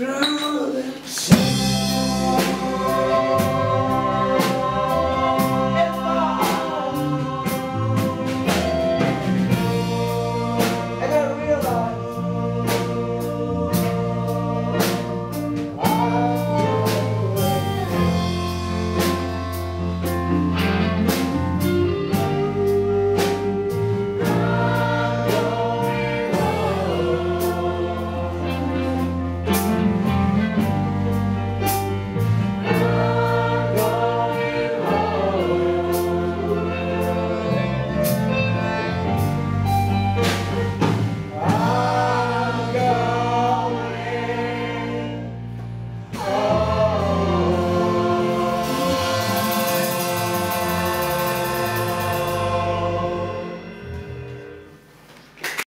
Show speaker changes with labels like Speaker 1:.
Speaker 1: Run.